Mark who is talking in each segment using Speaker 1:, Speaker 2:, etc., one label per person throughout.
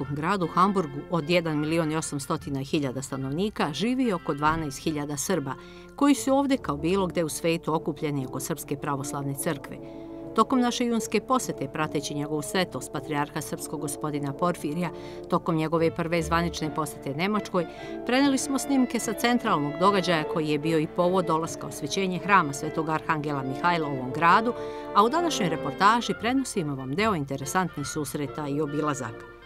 Speaker 1: U nemačkom gradu Hamburgu od 1 milion i 800 hiljada stanovnika živi oko 12 hiljada Srba, koji su ovde kao bilo gde u svetu okupljeni oko Srpske pravoslavne crkve. Tokom naše junske posete, prateći njegovu svetost, patrijarha srpskog gospodina Porfirija, tokom njegove prve zvanične posete Nemačkoj, preneli smo snimke sa centralnog događaja koji je bio i povod dolaska osvećenje hrama svetog Arhangela Mihajla u ovom gradu, a u današnjoj reportaži prenosimo vam deo interesantnih susreta i obilazaka.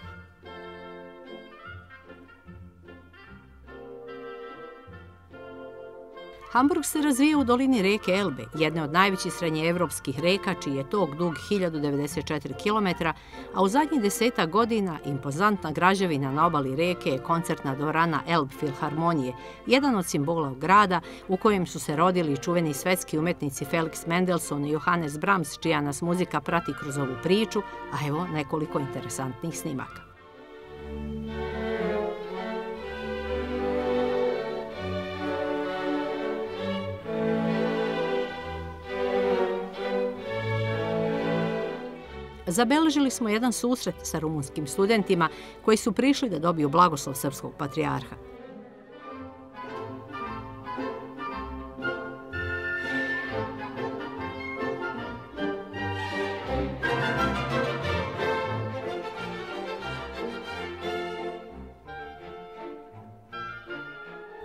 Speaker 1: Hamburg se razvija u dolini reke Elbe, jedne od najvećih srednjeevropskih reka, čiji je tok dug 1094 km, a u zadnjih deseta godina impozantna građevina na obali reke je koncertna dvorana Elb Filharmonije, jedan od simbola grada u kojem su se rodili čuveni svetski umetnici Felix Mendelssohn i Johannes Brahms, čija nas muzika prati kroz ovu priču, a evo nekoliko interesantnih snimaka. Zabeležili smo jedan susret sa rumunskim studentima koji su prišli da dobiju blagoslov srpskog patrijarha.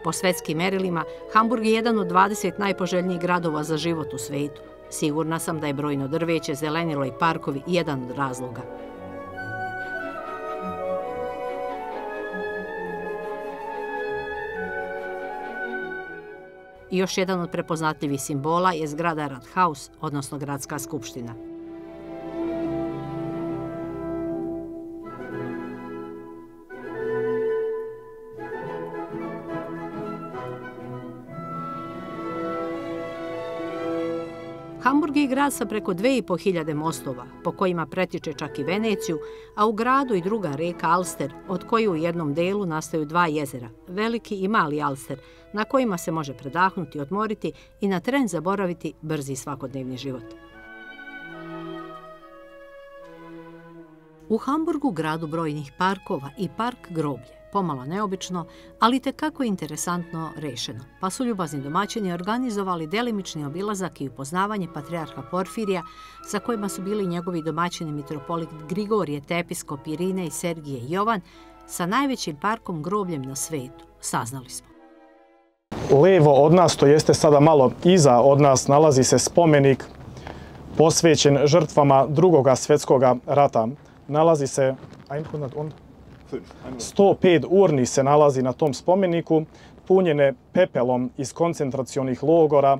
Speaker 1: Po svetskim merilima, Hamburg je jedan od 20 najpoželjnijih gradova za život u svetu. Sigurna sam da je brojno drveće, zelenilo i parkovi jedan od razloga. I još jedan od prepoznatljivih simbola je zgrada Rathaus, odnosno gradska skupština. Grad sa preko 2500 mostova, po kojima pretiče čak i Veneciju, a u gradu i druga reka Alster, od koje u jednom delu nastaju dva jezera, veliki i mali Alster, na kojima se može predahnuti, odmoriti i na tren zaboraviti brzi svakodnevni život. U Hamburgu, gradu brojnih parkova i park groblje, pomalo neobično, ali te kako interesantno rešeno. Pa su ljubazni domaćini organizovali delimični obilazak i upoznavanje patrijarha Porfirija, sa kojima su bili njegovi domaćini mitropolit Grigorije, Tepiskop, Irine i Sergije Jovan, sa najvećim parkom grobljem na svetu, saznali smo.
Speaker 2: Levo od nas, to jeste sada malo iza od nas, nalazi se spomenik posvećen žrtvama drugoga svjetskog rata. Nalazi se, ajmo onda, 105 urni se nalazi na tom spomeniku, punjene pepelom iz koncentracionih logora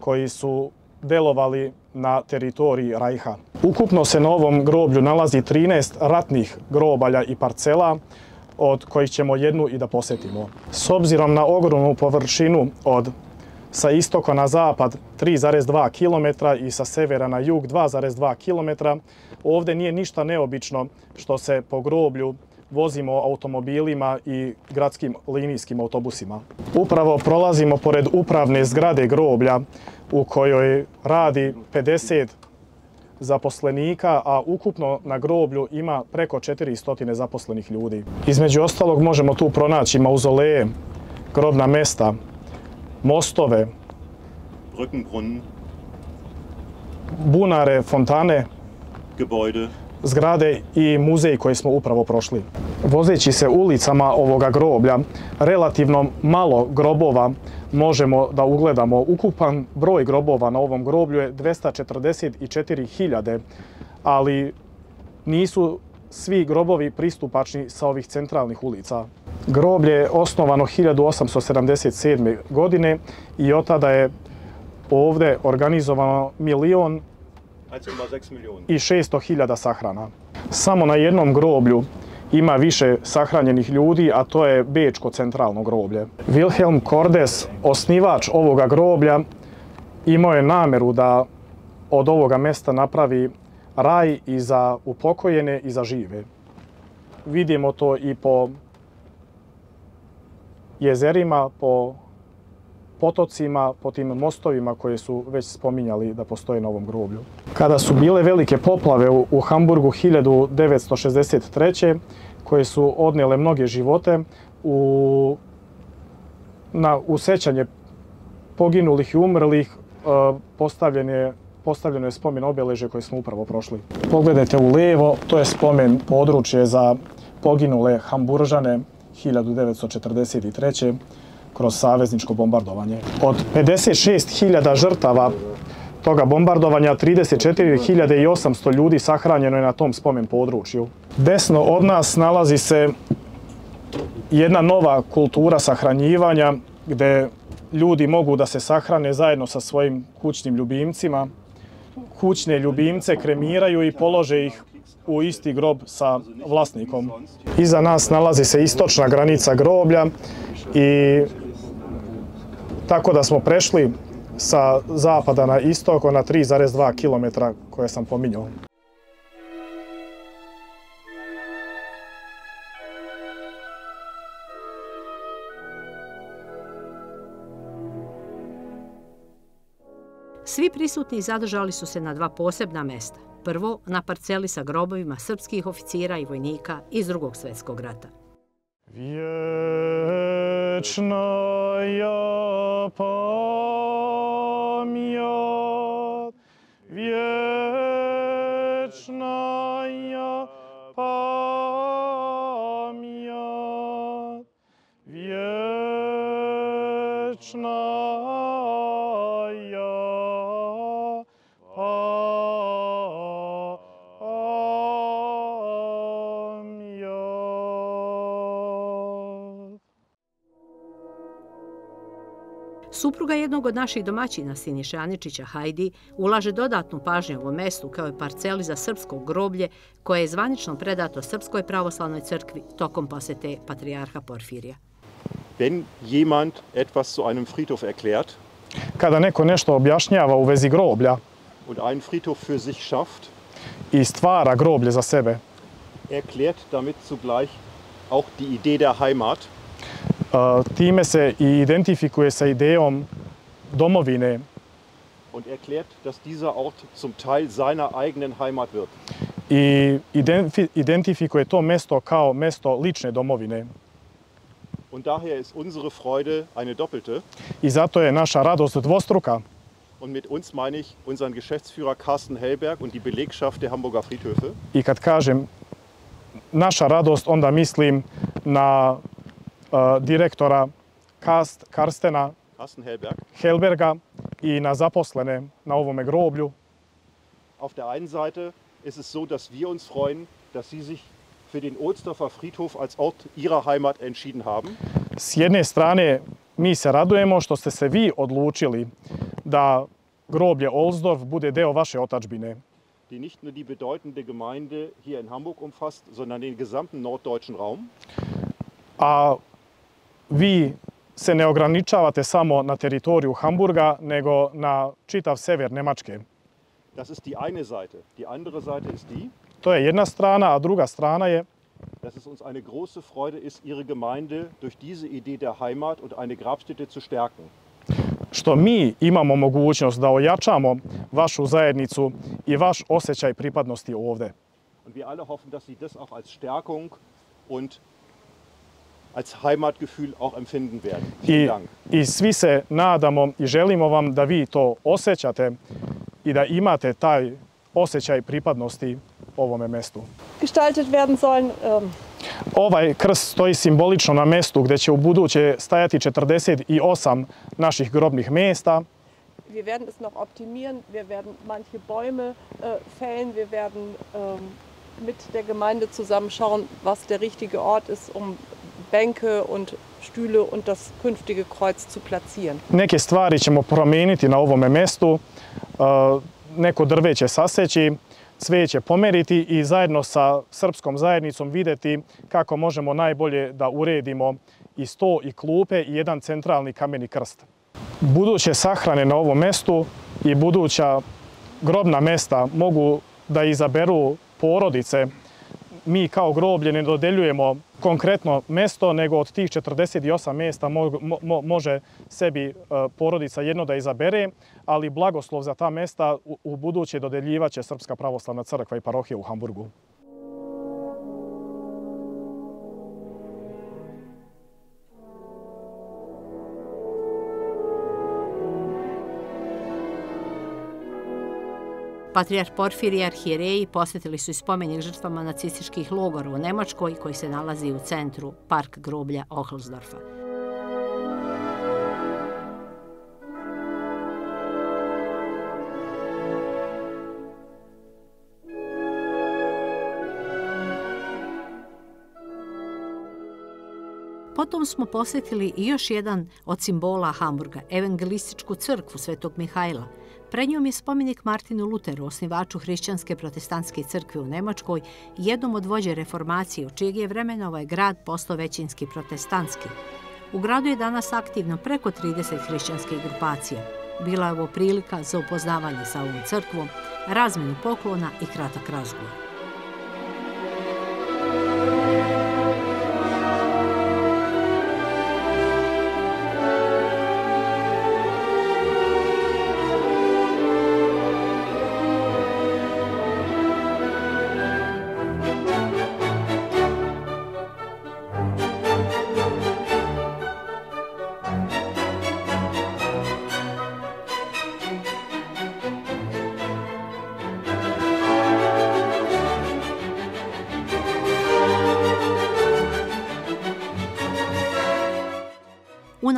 Speaker 2: koji su delovali na teritoriji Rajha. Ukupno se na ovom groblju nalazi 13 ratnih grobalja i parcela, od kojih ćemo jednu i da posjetimo. S obzirom na ogromnu površinu od sa istoka na zapad 3,2 km i sa severa na jug 2,2 km, ovdje nije ništa neobično što se po groblju vozimo automobilima i gradskim linijskim autobusima. Upravo prolazimo pored upravne zgrade groblja u kojoj radi 50 zaposlenika, a ukupno na groblju ima preko 400 zaposlenih ljudi. Između ostalog možemo tu pronaći mauzoleje, grobna mesta, mostove, bunare, fontane, gebojde, zgrade i muzej koji smo upravo prošli. Vozeći se ulicama ovoga groblja, relativno malo grobova možemo da ugledamo. Ukupan broj grobova na ovom groblju je 244.000, ali nisu svi grobovi pristupačni sa ovih centralnih ulica. Groblje je osnovano 1877. godine i od tada je ovde organizovano milion i 600.000 sahrana. Samo na jednom groblju ima više sahranjenih ljudi, a to je Bečko centralno groblje. Wilhelm Kordes, osnivač ovoga groblja, imao je nameru da od ovoga mesta napravi raj i za upokojene i za žive. Vidimo to i po jezerima, po potocima, po tim mostovima koje su već spominjali da postoje na ovom groblju. Kada su bile velike poplave u, u Hamburgu 1963. koje su odnijele mnoge živote, u, na, u sećanje poginulih i umrlih e, postavljen je postavljeno je spomen obeleže koje smo upravo prošli. Pogledajte u levo, to je spomen područje za poginule Hamburžane 1943 kroz savezničko bombardovanje. Od 56.000 žrtava toga bombardovanja 34.800 ljudi sahranjeno je na tom spomen području. Desno od nas nalazi se jedna nova kultura sahranjivanja gde ljudi mogu da se sahrane zajedno sa svojim kućnim ljubimcima. Kućne ljubimce kremiraju i polože ih u isti grob sa vlasnikom. Iza nas nalazi se istočna granica groblja i tako da smo prešli sa zapada na istok na 3,2 km koje sam pominjao.
Speaker 1: Svi prisutni zadržali su se na dva posebna mesta. Prvo, na parceli sa grobovima srpskih oficira i vojnika iz drugog svjetskog rata.
Speaker 2: Vječna ja pamjat,
Speaker 1: Supruga jednog od naših domaćina, Siniše Aničića Hajdi, ulaže dodatnu pažnju ovom mestu kao i parceli za srpsko groblje koje je zvanično predato Srpskoj pravoslavnoj crkvi tokom posete Patrijarha Porfirija.
Speaker 3: Wenn jemand etwas zu einem Friedhof erklärt,
Speaker 2: Kada neko nešto objašnjava u vezi groblja
Speaker 3: und einen Friedhof für sich schafft,
Speaker 2: i stvara groblje za sebe,
Speaker 3: erklärt damit zugleich auch die Idee der Heimat
Speaker 2: time se i identifikuje sa idejom domovine
Speaker 3: und erklärt, dass dieser Ort zum Teil seiner eigenen Heimat wird.
Speaker 2: i identifikuje to mesto kao mesto lične domovine.
Speaker 3: Und daher ist unsere Freude eine doppelte.
Speaker 2: I zato je naša radost dvostruka.
Speaker 3: Und mit uns meine ich unseren Geschäftsführer Carsten Hellberg und die Belegschaft der Hamburger Friedhöfe.
Speaker 2: I kad kažem naša radost, onda mislim na direktora Kast, Karstena
Speaker 3: Helberg.
Speaker 2: Helberga i na zaposlene na ovome groblju.
Speaker 3: Auf der einen Seite ist es so, dass wir uns freuen, dass Sie sich für den Ohlsdorfer Friedhof als Ort Ihrer Heimat entschieden haben.
Speaker 2: S jedne strane, mi se radujemo što ste se vi odlučili da groblje Olsdorf bude deo vaše otačbine.
Speaker 3: Die nicht nur die bedeutende Gemeinde hier in Hamburg umfasst, sondern den gesamten norddeutschen Raum.
Speaker 2: A vi se ne ograničavate samo na teritoriju Hamburga, nego na čitav sever Nemačke.
Speaker 3: Das ist die eine Seite. Die andere Seite ist die,
Speaker 2: To je jedna strana, a druga strana je
Speaker 3: dass es uns eine große Freude ist, Ihre Gemeinde durch diese Idee der Heimat und eine Grabstätte zu stärken.
Speaker 2: što mi imamo mogućnost da ojačamo vašu zajednicu i vaš osjećaj pripadnosti ovde.
Speaker 3: Und wir alle hoffen, dass Sie das auch als Stärkung und als Heimatgefühl auch empfinden werden. Vielen Dank.
Speaker 2: I svi se nadamo i želimo vam da vi to osjećate i da imate taj osjećaj pripadnosti ovome mestu.
Speaker 4: gestaltet werden sollen. Ähm,
Speaker 2: Ovaj krst stoji simbolično na mestu gdje će u buduće stajati 48 naših grobnih mesta.
Speaker 4: wir werden es noch optimieren. Wir werden manche Bäume äh, fällen. Wir werden ähm, mit der Gemeinde zusammen schauen, was der richtige Ort ist, um Bänke und Stühle und das künftige Kreuz zu platzieren.
Speaker 2: Neke stvari ćemo promijeniti na ovome mestu. E, neko drveće saseći, cvijeće pomeriti i zajedno sa srpskom zajednicom videti kako možemo najbolje da uredimo i sto i klupe i jedan centralni kameni krst. Buduće sahrane na ovom mestu i buduća grobna mesta mogu da izaberu porodice mi kao groblje ne dodeljujemo konkretno mesto, nego od tih 48 mjesta može sebi e, porodica jedno da izabere, ali blagoslov za ta mesta u buduće dodeljivaće Srpska pravoslavna crkva i parohija u Hamburgu.
Speaker 1: Patrijar Porfir i arhijereji posjetili su i spomenik žrtvama nacističkih logora u Nemačkoj koji se nalazi u centru park groblja Ohlsdorfa. Potom smo posjetili i još jedan od simbola Hamburga, evangelističku crkvu Svetog Mihajla, Pred njom je spomenik Martinu Luteru, osnivaču Hrišćanske protestantske crkve u Nemačkoj, jednom od vođe reformacije, u čijeg je vremena ovaj grad postao većinski protestantski. U gradu je danas aktivno preko 30 hrišćanskih grupacija. Bila je ovo prilika za upoznavanje sa ovom crkvom, razmenu poklona i kratak razgovor.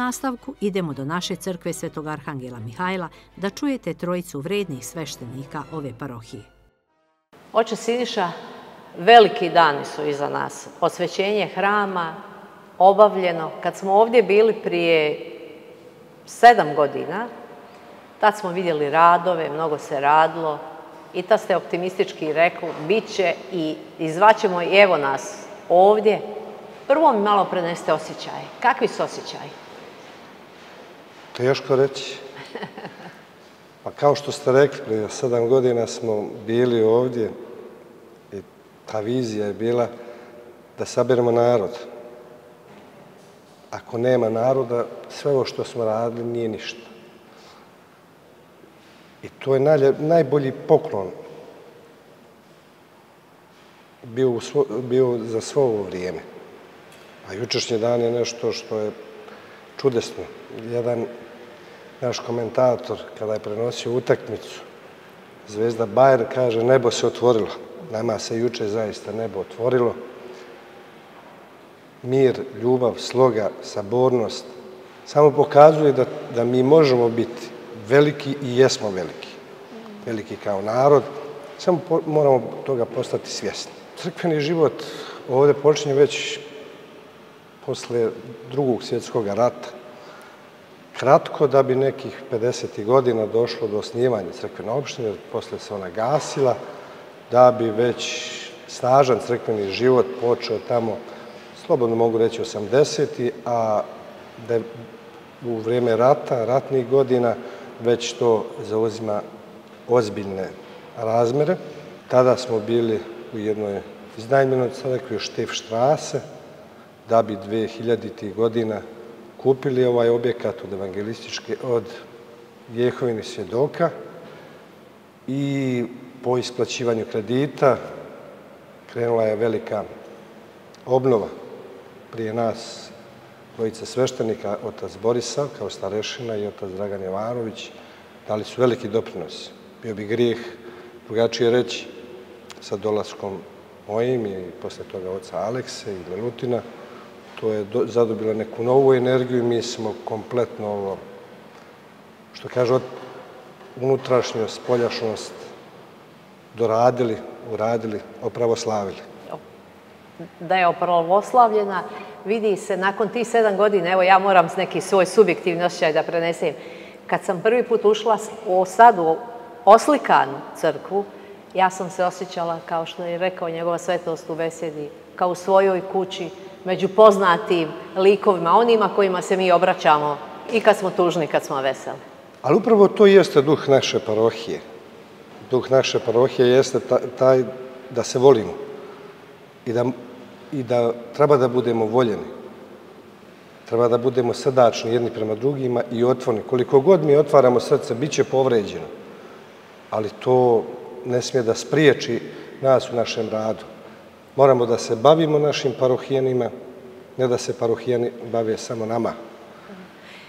Speaker 1: Nastavku idemo do naše crkve Svetog Arhangela Mihajla da čujete trojicu vrednih sveštenika ove parohije.
Speaker 5: Oče Siniša, veliki dani su iza nas. Osvećenje hrama obavljeno. Kad smo ovdje bili prije sedam godina, tad smo vidjeli radove, mnogo se radilo i tad ste optimistički rekli, bit će i izvaćemo i evo nas ovdje. Prvo mi malo preneste osjećaje. Kakvi su osjećaji?
Speaker 6: Teško reći. Pa kao što ste rekli, prije sedam godina smo bili ovdje i ta vizija je bila da saberemo narod. Ako nema naroda, sve ovo što smo radili nije ništa. I to je najlje, najbolji poklon bio, svo, bio za svo ovo vrijeme. A jučešnji dan je nešto što je čudesno. Jedan naš komentator, kada je prenosio utakmicu, Zvezda Bajer kaže, nebo se otvorilo. Nama se juče zaista nebo otvorilo. Mir, ljubav, sloga, sabornost, samo pokazuje da, da mi možemo biti veliki i jesmo veliki. Veliki kao narod, samo po, moramo toga postati svjesni. Crkveni život ovdje počinje već posle drugog svjetskog rata, kratko da bi nekih 50. godina došlo do osnivanja crkvene opštine, posle se ona gasila, da bi već snažan crkveni život počeo tamo, slobodno mogu reći 80. a da je u vrijeme rata, ratnih godina, već to zauzima ozbiljne razmere. Tada smo bili u jednoj iznajmenoj crkvi, Štef Štrase, da bi 2000. godina kupili ovaj objekat od evangelističke, od Jehovini svjedoka i po isplaćivanju kredita krenula je velika obnova prije nas dvojice sveštenika, otac Borisa kao starešina i otac Dragan Jovanović, dali su veliki doprinos. Bio bi grijeh drugačije reći sa dolaskom mojim i posle toga oca Alekse i Milutina, to je zadobila neku novu energiju i mi smo kompletno ovo, što kaže, od unutrašnjost, spoljašnost, doradili, uradili, opravoslavili.
Speaker 5: Da je opravoslavljena, vidi se nakon tih sedam godina, evo ja moram neki svoj subjektivni osjećaj da prenesem, kad sam prvi put ušla u sadu oslikanu crkvu, ja sam se osjećala, kao što je rekao njegova svetost u besedi, kao u svojoj kući, među poznatim likovima, onima kojima se mi obraćamo i kad smo tužni, kad smo veseli.
Speaker 6: Ali upravo to jeste duh naše parohije. Duh naše parohije jeste taj da se volimo. i da, i da treba da budemo voljeni. Treba da budemo srdačni jedni prema drugima i otvorni. Koliko god mi otvaramo srce, bit će povređeno. Ali to ne smije da spriječi nas u našem radu. Moramo da se bavimo našim parohijanima, ne da se parohijani bave samo nama.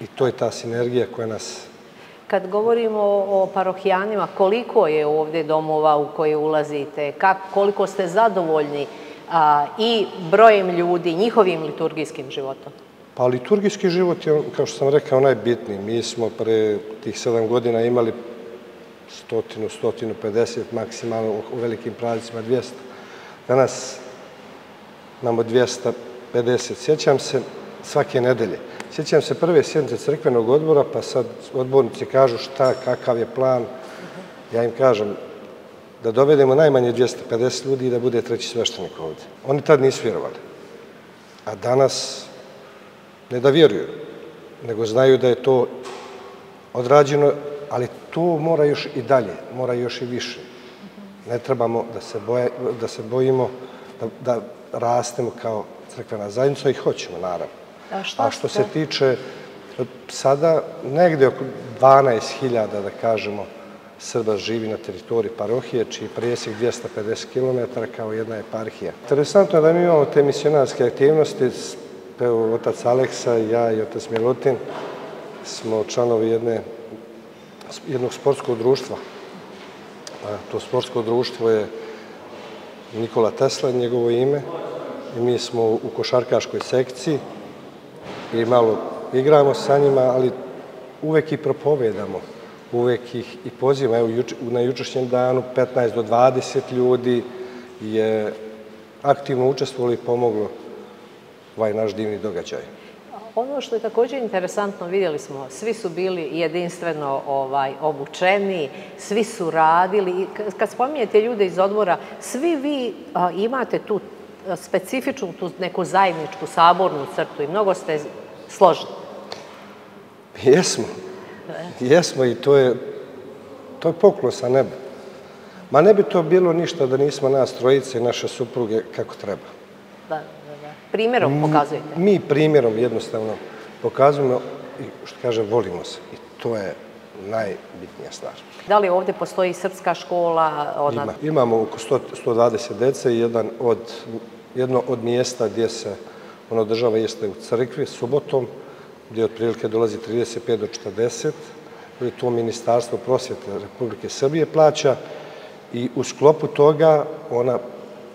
Speaker 6: I to je ta sinergija koja nas...
Speaker 5: Kad govorimo o parohijanima, koliko je ovdje domova u koje ulazite, koliko ste zadovoljni i brojem ljudi, njihovim liturgijskim životom?
Speaker 6: Pa liturgijski život je, kao što sam rekao, najbitniji. Mi smo pre tih sedam godina imali stotinu, stotinu, pedeset, maksimalno u velikim prazicima dvijesta. Danas imamo 250. Sjećam se svake nedelje. Sjećam se prve sjednice crkvenog odbora, pa sad odbornici kažu šta, kakav je plan. Ja im kažem da dovedemo najmanje 250 ljudi i da bude treći sveštenik ovdje. Oni tad nisu vjerovali. A danas ne da vjeruju, nego znaju da je to odrađeno, ali to mora još i dalje, mora još i više. Ne trebamo da se, boje, da se bojimo da, da rastemo kao crkvena zajednica i hoćemo, naravno. A, A što se tiče sada, negde oko 12.000, da kažemo, Srba živi na teritoriji parohije, čiji presjek 250 km kao jedna eparhija. Interesantno je da mi imamo te misionarske aktivnosti, evo, otac Aleksa, ja i otac Milutin smo članovi jedne, jednog sportskog društva. To sportsko društvo je Nikola Tesla, njegovo ime. I mi smo u košarkaškoj sekciji i malo igramo sa njima, ali uvek i propovedamo. Uvek ih i pozivamo. Evo, juč, na jučešnjem danu 15 do 20 ljudi je aktivno učestvovali i pomoglo ovaj naš divni događaj.
Speaker 5: Ono što je također interesantno, vidjeli smo, svi su bili jedinstveno ovaj, obučeni, svi su radili. Kad spominjete ljude iz odbora, svi vi a, imate tu specifičnu, tu neku zajedničku sabornu crtu i mnogo ste složni.
Speaker 6: Jesmo. Jesmo i to je, to je poklon sa neba. Ma ne bi to bilo ništa da nismo nas trojice i naše supruge kako treba.
Speaker 5: Da primjerom pokazujete?
Speaker 6: Mi primjerom jednostavno pokazujemo i što kaže, volimo se. I to je najbitnija stvar.
Speaker 5: Da li ovdje postoji srpska škola?
Speaker 6: Ona... Ima. Imamo oko 100, 120 dece i jedan od, jedno od mjesta gdje se ono država jeste u crkvi subotom, gdje otprilike dolazi 35 do 40. Je to Ministarstvo prosvjete Republike Srbije plaća i u sklopu toga ona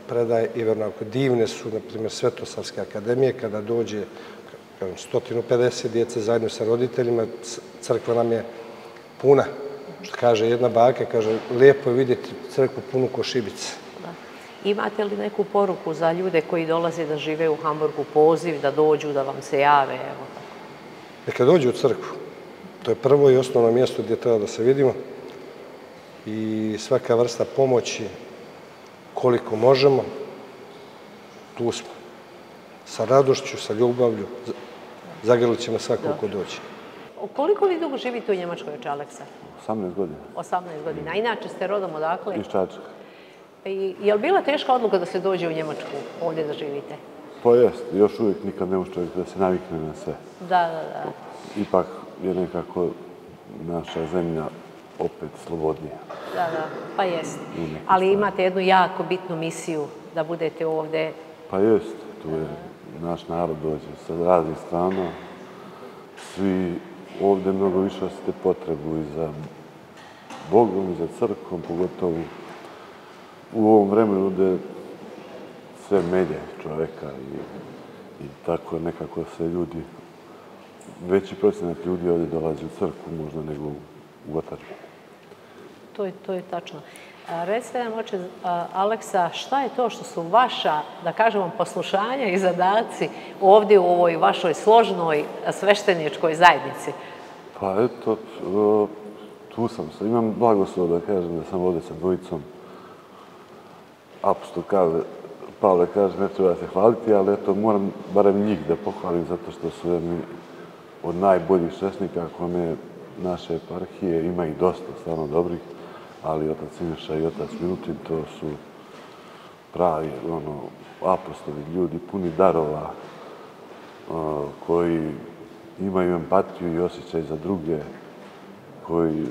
Speaker 6: predaje i vernako divne su, na primjer, Svetosavske akademije, kada dođe 150 djece zajedno sa roditeljima, crkva nam je puna. Što kaže jedna baka, kaže, lijepo je vidjeti crkvu punu ko šibice.
Speaker 5: Imate li neku poruku za ljude koji dolaze da žive u Hamburgu, poziv da dođu, da vam se jave? Evo.
Speaker 6: Neka dođu u crkvu. To je prvo i osnovno mjesto gdje treba da se vidimo. I svaka vrsta pomoći koliko možemo, tu smo. Sa radošću, sa ljubavlju, zagrlit ćemo svako ko dođe.
Speaker 5: Koliko vi dugo živite u Njemačkoj, oče Aleksa?
Speaker 7: 18 godina.
Speaker 5: 18 godina. A inače ste rodom odakle?
Speaker 7: Iz Čačka.
Speaker 5: I, je li bila teška odluka da se dođe u Njemačku ovdje da živite?
Speaker 7: Pa jest, još uvijek nikad ne može da se navikne na sve.
Speaker 5: Da, da, da.
Speaker 7: Ipak je nekako naša zemlja opet slobodnija.
Speaker 5: Da, da, pa jest. Ali imate jednu jako bitnu misiju da budete ovde.
Speaker 7: Pa jest, tu je naš narod dođe sa raznih strana. Svi ovde mnogo više osjete potrebu i za Bogom i za crkom, pogotovo u ovom vremenu gde sve melje čoveka i, i tako nekako se ljudi, veći procenat ljudi ovdje dolazi u crku možda nego u Otačku
Speaker 5: to je, to je tačno. Recite nam, oče Aleksa, šta je to što su vaša, da kažemo, poslušanja i zadaci ovdje u ovoj vašoj složnoj svešteničkoj zajednici?
Speaker 7: Pa eto, tu sam se. Imam blagoslov da kažem da sam ovdje sa dvojicom. Apostol kaže, Pavle kaže, ne treba se hvaliti, ali eto, moram barem njih da pohvalim zato što su jedni od najboljih svešnika kome naše eparhije ima i dosta, stvarno dobrih ali otac Siniša i otac Milutin, to su pravi ono, apostoli, ljudi puni darova, koji imaju empatiju i osjećaj za druge, koji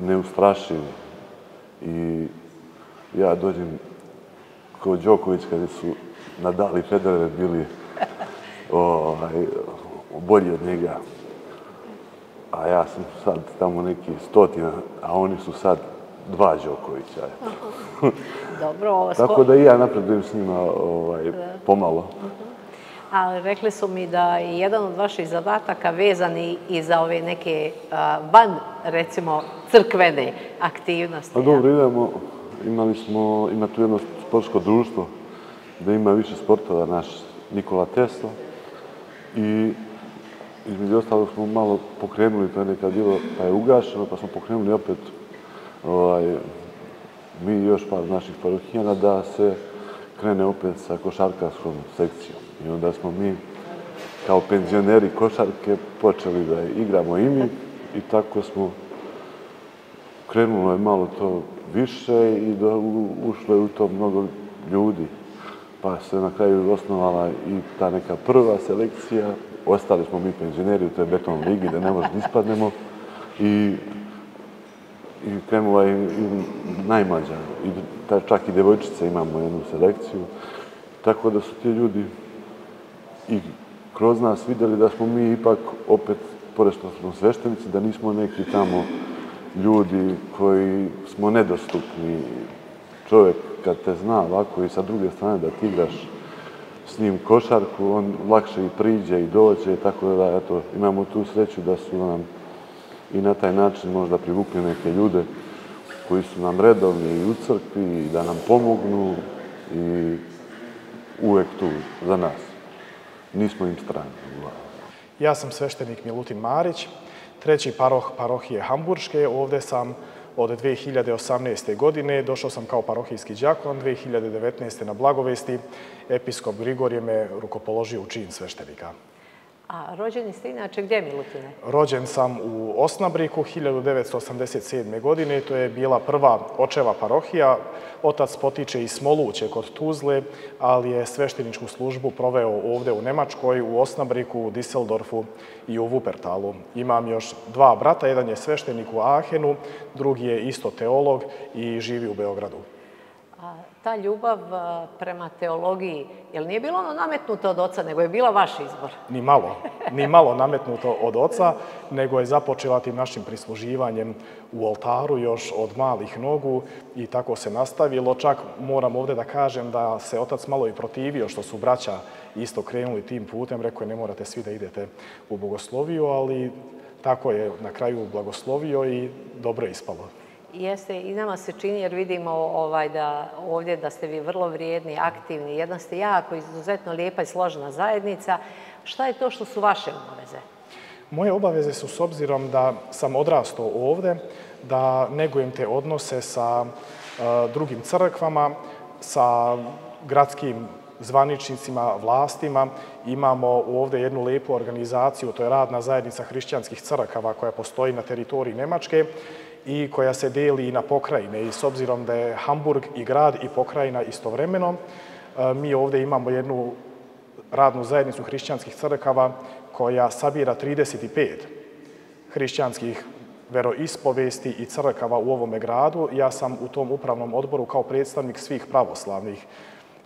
Speaker 7: neustrašivi. I ja dođem kao Đoković kada su Nadal i Federer bili ovaj, bolji od njega. A ja sam sad tamo neki stotina, a oni su sad dva Đokovića.
Speaker 5: Dobro, ovo
Speaker 7: Tako da i ja napredujem s njima ovaj, pomalo.
Speaker 5: Ali rekli su mi da je jedan od vaših zadataka vezan i za ove neke van, recimo, crkvene aktivnosti.
Speaker 7: Pa dobro, idemo. Imali smo, ima tu jedno sportsko društvo da ima više sportova naš Nikola Tesla. I između ostalog smo malo pokrenuli, to je nekad bilo, pa je ugašeno, pa smo pokrenuli opet ovaj, mi i još par naših parohijana da se krene opet sa košarkarskom sekcijom. I onda smo mi kao penzioneri košarke počeli da igramo i mi i tako smo krenulo je malo to više i da ušlo je u to mnogo ljudi. Pa se na kraju osnovala i ta neka prva selekcija. Ostali smo mi penzioneri u toj beton ligi da ne možemo ispadnemo. I, i krenula je i, najmlađa. I ta, čak i devojčice imamo jednu selekciju. Tako da su ti ljudi i kroz nas vidjeli da smo mi ipak opet, pored što smo sveštenici, da nismo neki tamo ljudi koji smo nedostupni. Čovjek kad te zna ovako i sa druge strane da ti igraš s njim košarku, on lakše i priđe i dođe, tako da eto, imamo tu sreću da su nam i na taj način možda privukli neke ljude koji su nam redovni i u crkvi i da nam pomognu i uvek tu za nas nismo im strani.
Speaker 2: Ja sam sveštenik Milutin Marić, treći paroh parohije Hamburške. Ovde sam od 2018. godine. Došao sam kao parohijski džakon. 2019. na Blagovesti episkop Grigorije me rukopoložio u čin sveštenika.
Speaker 5: A rođeni ste inače gdje, Milutine?
Speaker 2: Rođen sam u Osnabriku 1987. godine. To je bila prva očeva parohija. Otac potiče iz Smoluće kod Tuzle, ali je svešteničku službu proveo ovde u Nemačkoj, u Osnabriku, u Disseldorfu i u Wuppertalu. Imam još dva brata, jedan je sveštenik u Aachenu, drugi je isto teolog i živi u Beogradu
Speaker 5: ta ljubav eh, prema teologiji, jel nije bilo ono nametnuto od oca, nego je bila vaš izbor?
Speaker 2: Ni malo, ni malo nametnuto od oca, nego je započela tim našim prisluživanjem u oltaru još od malih nogu i tako se nastavilo. Čak moram ovdje da kažem da se otac malo i protivio što su braća isto krenuli tim putem. Rekao je ne morate svi da idete u bogosloviju, ali tako je na kraju blagoslovio i dobro je ispalo.
Speaker 5: Jeste, i nama se čini jer vidimo ovaj, da ovdje da ste vi vrlo vrijedni, aktivni, jedna ste jako izuzetno lijepa i složena zajednica. Šta je to što su vaše obaveze?
Speaker 2: Moje obaveze su s obzirom da sam odrastao ovdje, da negujem te odnose sa uh, drugim crkvama, sa gradskim zvaničnicima, vlastima. Imamo ovdje jednu lepu organizaciju, to je radna zajednica hrišćanskih crkava koja postoji na teritoriji Nemačke i koja se deli na pokrajine. I s obzirom da je Hamburg i grad i pokrajina istovremeno, e, mi ovdje imamo jednu radnu zajednicu hrišćanskih crkava koja sabira 35 hrišćanskih veroispovesti i crkava u ovome gradu. Ja sam u tom upravnom odboru kao predstavnik svih pravoslavnih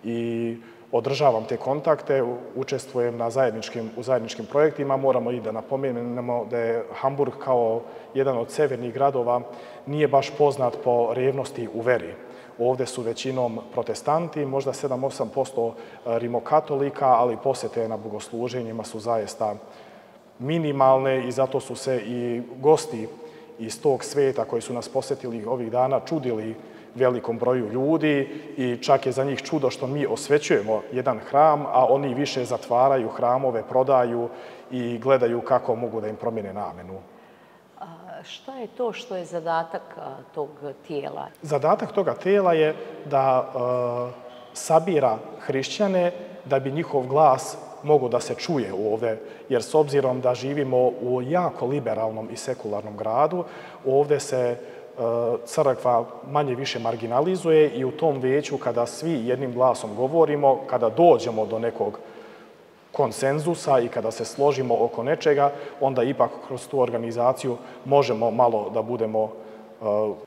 Speaker 2: i održavam te kontakte, učestvujem na zajedničkim, u zajedničkim projektima. Moramo i da napomenemo da je Hamburg kao jedan od severnih gradova nije baš poznat po revnosti u veri. Ovde su većinom protestanti, možda 7-8% eh, rimokatolika, ali posete na bogosluženjima su zaista minimalne i zato su se i gosti iz tog sveta koji su nas posetili ovih dana čudili velikom broju ljudi i čak je za njih čudo što mi osvećujemo jedan hram, a oni više zatvaraju hramove, prodaju i gledaju kako mogu da im promjene namenu.
Speaker 5: Šta je to što je zadatak tog tijela?
Speaker 2: Zadatak toga tijela je da sabira hrišćane da bi njihov glas mogu da se čuje ovde, jer s obzirom da živimo u jako liberalnom i sekularnom gradu, ovde se Eh, crkva manje više marginalizuje i u tom veću kada svi jednim glasom govorimo, kada dođemo do nekog konsenzusa i kada se složimo oko nečega, onda ipak kroz tu organizaciju možemo malo da budemo eh,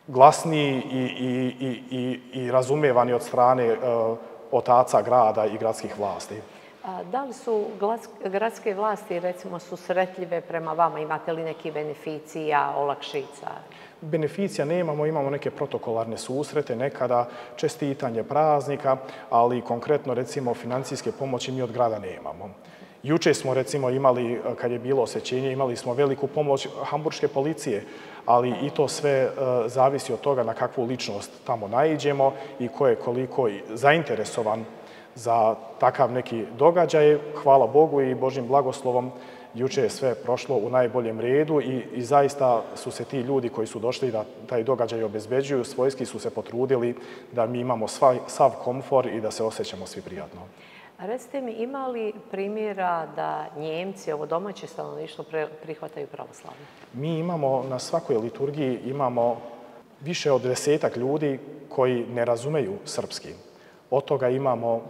Speaker 2: glasniji i, i, i, i, i razumevani od strane eh, otaca grada i gradskih vlasti.
Speaker 5: Da li su gradske vlasti, recimo, susretljive prema vama? Imate li neki beneficija, olakšica?
Speaker 2: beneficija nemamo, imamo neke protokolarne susrete, nekada čestitanje praznika, ali konkretno recimo financijske pomoći mi od grada nemamo. Juče smo recimo imali, kad je bilo osjećenje, imali smo veliku pomoć hamburške policije, ali i to sve e, zavisi od toga na kakvu ličnost tamo naiđemo i ko je koliko zainteresovan za takav neki događaj. Hvala Bogu i Božim blagoslovom juče je sve prošlo u najboljem redu i, i zaista su se ti ljudi koji su došli da taj događaj obezbeđuju, svojski su se potrudili da mi imamo sva, sav komfor i da se osjećamo svi prijatno.
Speaker 5: A recite mi, ima li primjera da Njemci, ovo domaće stanovništvo, prihvataju pravoslavno?
Speaker 2: Mi imamo na svakoj liturgiji imamo više od desetak ljudi koji ne razumeju srpski. Od toga imamo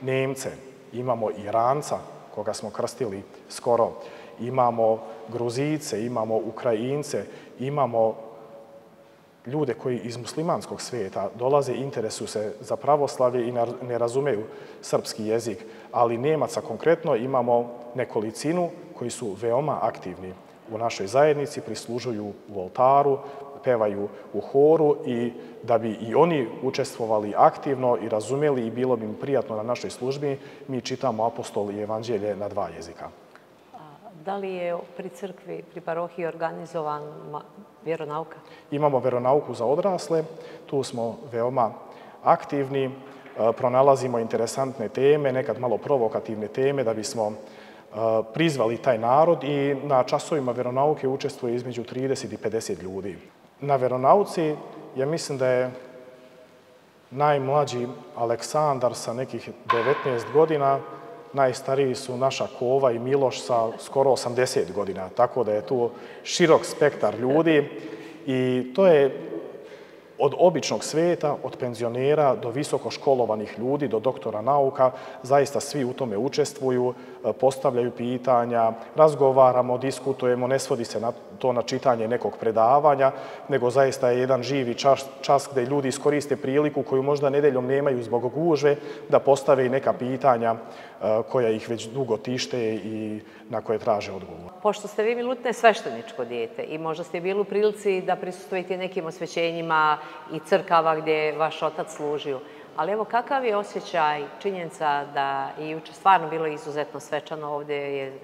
Speaker 2: Nemce, imamo Iranca, koga smo krstili skoro, imamo Gruzice, imamo Ukrajince, imamo ljude koji iz muslimanskog svijeta dolaze interesu interesuju se za pravoslavlje i ne razumeju srpski jezik, ali Nemaca konkretno imamo nekolicinu koji su veoma aktivni u našoj zajednici, prislužuju u oltaru, pevaju u horu i da bi i oni učestvovali aktivno i razumeli i bilo bi im prijatno na našoj službi, mi čitamo apostol i evanđelje na dva jezika.
Speaker 5: Da li je pri crkvi, pri parohiji organizovan vjeronauka?
Speaker 2: Imamo vjeronauku za odrasle, tu smo veoma aktivni, e, pronalazimo interesantne teme, nekad malo provokativne teme da bismo e, prizvali taj narod i na časovima vjeronauke učestvuje između 30 i 50 ljudi. Na veronauci ja mislim da je najmlađi Aleksandar sa nekih 19 godina, najstariji su naša Kova i Miloš sa skoro 80 godina, tako da je tu širok spektar ljudi i to je od običnog sveta, od penzionera do visoko školovanih ljudi, do doktora nauka, zaista svi u tome učestvuju, postavljaju pitanja, razgovaramo, diskutujemo, ne svodi se na to na čitanje nekog predavanja, nego zaista je jedan živi čas, čas gde ljudi iskoriste priliku koju možda nedeljom nemaju zbog gužve, da postave i neka pitanja e, koja ih već dugo tište i na koje traže odgovor.
Speaker 5: Pošto ste vi milutne svešteničko dijete i možda ste bili u prilici da prisustujete nekim osvećenjima i crkava gdje je vaš otac služio, Ali evo, kakav je osjećaj činjenica da je juče stvarno bilo izuzetno svečano ovdje, je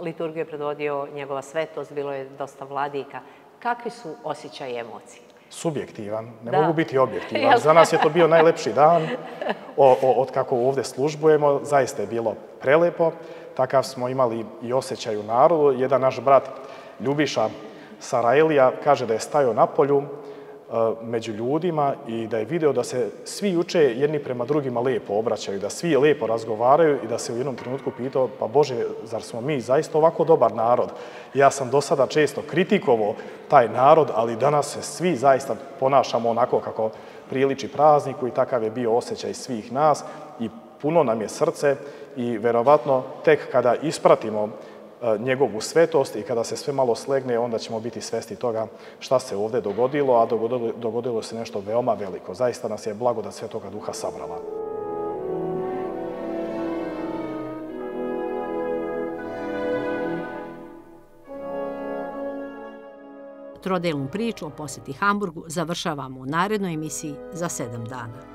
Speaker 5: liturgiju predvodio njegova svetost, bilo je dosta vladika. Kakvi su osjećaj i emocije?
Speaker 2: Subjektivan, ne mogu biti objektivan. Za nas je to bio najlepši dan od kako ovdje službujemo. Zaista je bilo prelepo. Takav smo imali i osjećaj u narodu. Jedan naš brat Ljubiša Sarajlija kaže da je stajao na polju, među ljudima i da je video da se svi juče jedni prema drugima lepo obraćaju, da svi lepo razgovaraju i da se u jednom trenutku pitao, pa Bože, zar smo mi zaista ovako dobar narod? Ja sam do sada često kritikovao taj narod, ali danas se svi zaista ponašamo onako kako priliči prazniku i takav je bio osjećaj svih nas i puno nam je srce i verovatno tek kada ispratimo E, njegovu svetost i kada se sve malo slegne, onda ćemo biti svesti toga šta se ovdje dogodilo, a dogodilo, dogodilo se nešto veoma veliko. Zaista nas je blago da toga duha sabrala.
Speaker 1: Trodelnu priču o posjeti Hamburgu završavamo u narednoj emisiji za sedam dana.